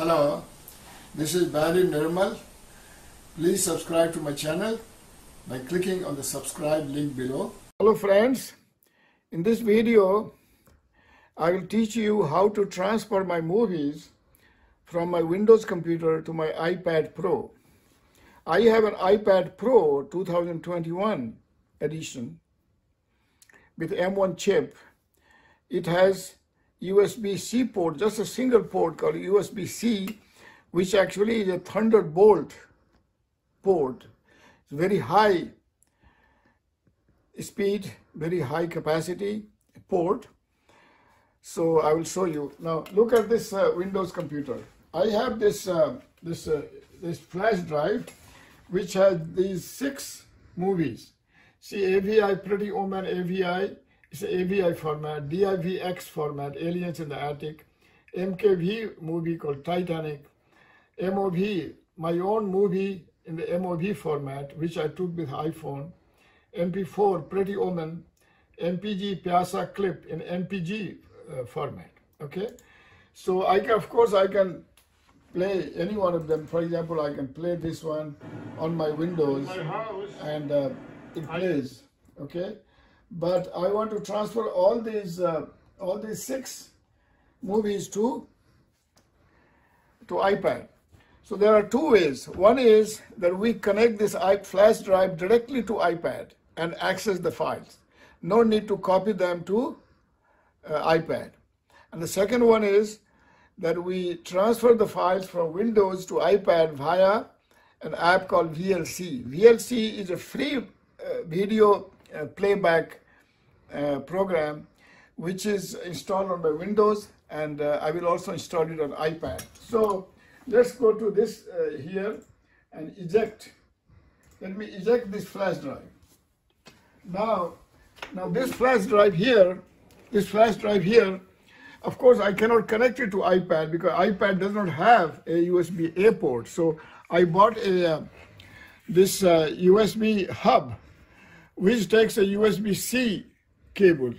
Hello, this is Barry Nirmal. Please subscribe to my channel by clicking on the subscribe link below. Hello friends, in this video I will teach you how to transfer my movies from my Windows computer to my iPad Pro. I have an iPad Pro 2021 edition with M1 chip. It has USB-C port, just a single port called USB-C, which actually is a Thunderbolt port. It's very high speed, very high capacity port. So I will show you. Now look at this uh, Windows computer. I have this uh, this uh, this flash drive, which has these six movies. See AVI Pretty Woman AVI, it's AVI format, DIVX format, Aliens in the Attic, MKV movie called Titanic, MOV, my own movie in the MOV format, which I took with iPhone, MP4 Pretty Woman, MPG Piazza Clip in MPG uh, format. Okay, so I can, of course, I can play any one of them. For example, I can play this one on my Windows, and uh, it plays. Okay, but I want to transfer all these uh, all these six movies to to iPad. So there are two ways. One is that we connect this flash drive directly to iPad and access the files. No need to copy them to uh, iPad. And the second one is that we transfer the files from Windows to iPad via an app called VLC. VLC is a free uh, video uh, playback uh, program which is installed on my Windows and uh, I will also install it on iPad. So let's go to this uh, here and eject. Let me eject this flash drive. Now, now this flash drive here, this flash drive here, of course I cannot connect it to iPad because iPad does not have a USB-A port. So I bought a uh, this uh, USB hub which takes a USB-C cable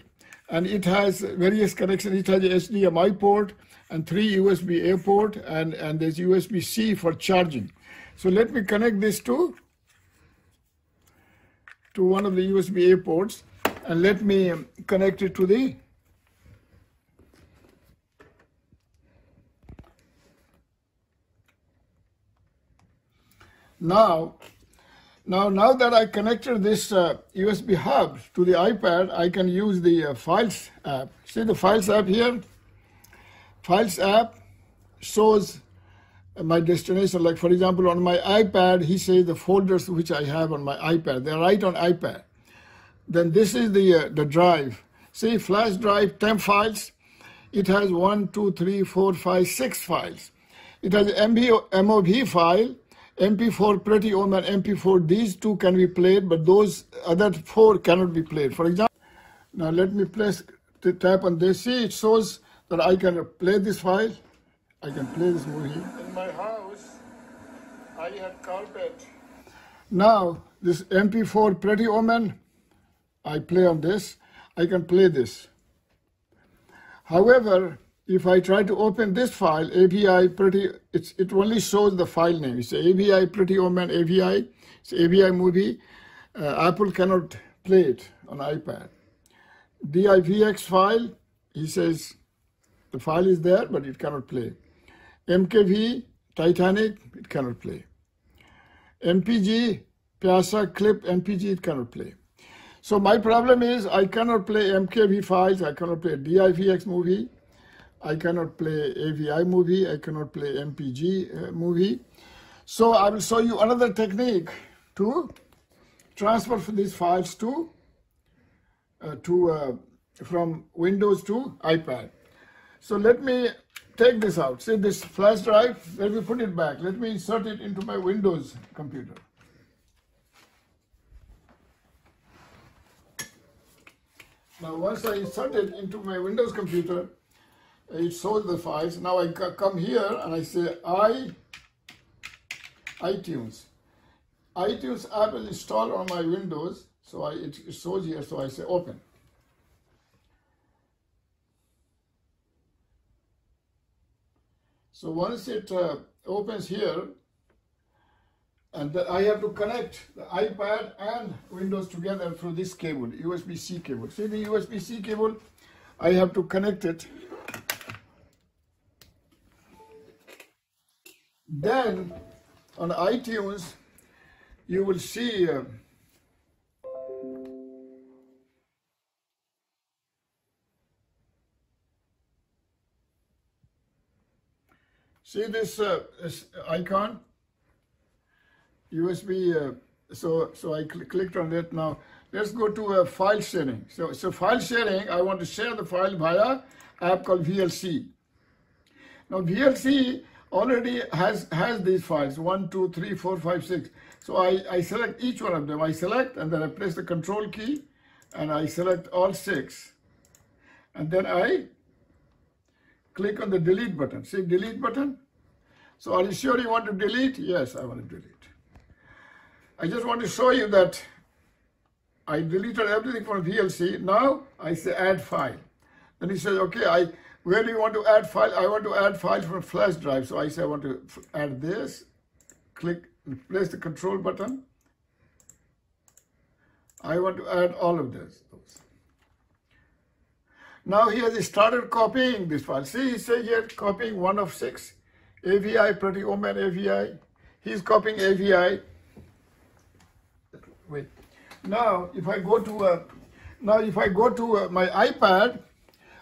and it has various connections. It has a HDMI port and three USB-A port and, and there's USB-C for charging. So let me connect this to, to one of the USB-A ports and let me connect it to the now now, now that I connected this uh, USB hub to the iPad, I can use the uh, Files app. See the Files app here? Files app shows my destination. Like, for example, on my iPad, he says the folders which I have on my iPad. They're right on iPad. Then this is the, uh, the drive. See, flash drive, temp files. It has one, two, three, four, five, six files. It has MB, MOV file MP4 Pretty Woman MP4, these two can be played, but those other four cannot be played. For example, now let me press the tap on this. See, it shows that I can play this file. I can play this movie. In my house, I had carpet. Now, this MP4 Pretty Woman, I play on this. I can play this. However, if I try to open this file, AVI pretty, it only shows the file name. It's AVI pretty woman AVI, it's AVI movie. Uh, Apple cannot play it on iPad. DIVX file, he says the file is there, but it cannot play. MKV, Titanic, it cannot play. MPG, Piazza Clip, MPG, it cannot play. So my problem is I cannot play MKV files, I cannot play DIVX movie, I cannot play AVI movie, I cannot play MPG uh, movie. So I will show you another technique to transfer these files to, uh, to uh, from Windows to iPad. So let me take this out. See this flash drive, let me put it back. Let me insert it into my Windows computer. Now once I insert it into my Windows computer, it shows the files. Now I come here and I say I iTunes. iTunes app is installed on my Windows, so I, it shows here, so I say open. So once it uh, opens here, and I have to connect the iPad and Windows together through this cable, USB-C cable. See the USB-C cable? I have to connect it. Then on iTunes, you will see uh, see this, uh, icon? USB uh, so so I cl clicked on it. Now let's go to uh, file sharing. So so file sharing I want to share the file via app called VLC now VLC already has has these files one two three four five six. So I, I select each one of them. I select and then I press the control key and I select all six. And then I click on the delete button. See delete button? So are you sure you want to delete? Yes I want to delete. I just want to show you that I deleted everything from VLC. Now I say add file. Then he says, okay, I where do you want to add file? I want to add file from flash drive. So I say I want to add this. Click, place the control button. I want to add all of this. Now he has started copying this file. See, he says here copying one of six. AVI, Pretty Woman AVI. He's copying AVI wait. Now, if I go to uh, now if I go to uh, my iPad,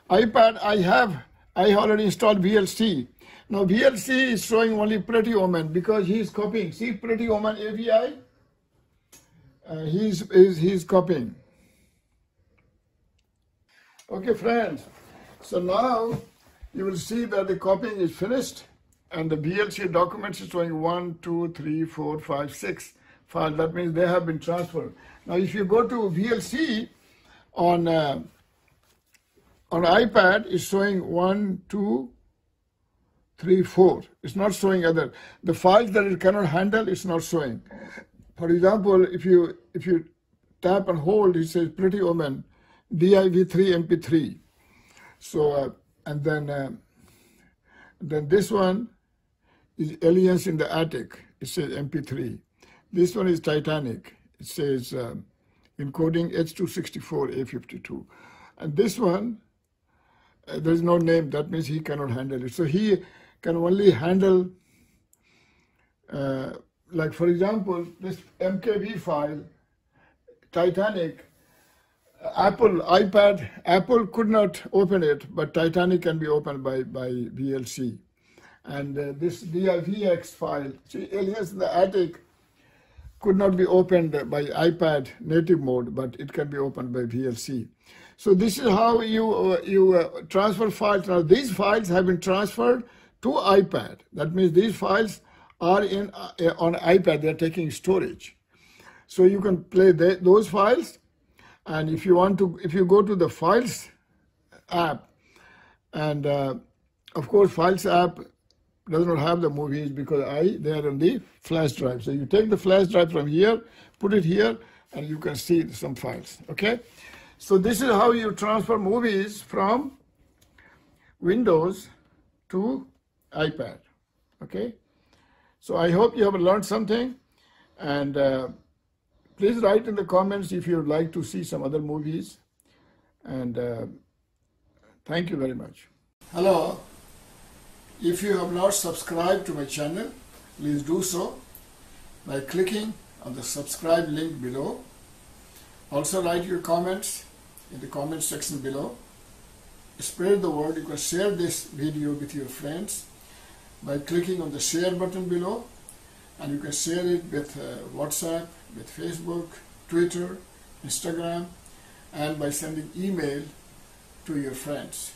iPad I have I already installed VLC. Now VLC is showing only Pretty Woman because he's copying. See Pretty Woman AVI. Uh, he's, he's he's copying. Okay, friends. So now you will see that the copying is finished and the VLC documents is showing one, two, three, four, five, six file. That means they have been transferred. Now, if you go to VLC on uh, on iPad, is showing one, two, three, four. It's not showing other. The files that it cannot handle, it's not showing. For example, if you if you tap and hold, it says Pretty Woman, DIV3 MP3. So uh, and then uh, then this one is Aliens in the Attic. It says MP3. This one is Titanic. It says um, encoding H264A52. And this one, there is no name. That means he cannot handle it. So he can only handle, uh, like for example, this MKV file, Titanic, Apple, iPad, Apple could not open it, but Titanic can be opened by, by VLC. And uh, this DIVX file, see, Aliens in the Attic, could not be opened by iPad native mode, but it can be opened by VLC. So this is how you, uh, you uh, transfer files. Now these files have been transferred to iPad. That means these files are in uh, on iPad, they're taking storage. So you can play the, those files. And if you want to, if you go to the Files app, and uh, of course Files app does not have the movies because I they are on the flash drive. So you take the flash drive from here, put it here, and you can see some files. Okay, so this is how you transfer movies from Windows to iPad. Okay, so I hope you have learned something, and uh, please write in the comments if you would like to see some other movies, and uh, thank you very much. Hello. If you have not subscribed to my channel, please do so by clicking on the subscribe link below. Also write your comments in the comment section below. Spread the word. You can share this video with your friends by clicking on the share button below and you can share it with uh, WhatsApp, with Facebook, Twitter, Instagram and by sending email to your friends.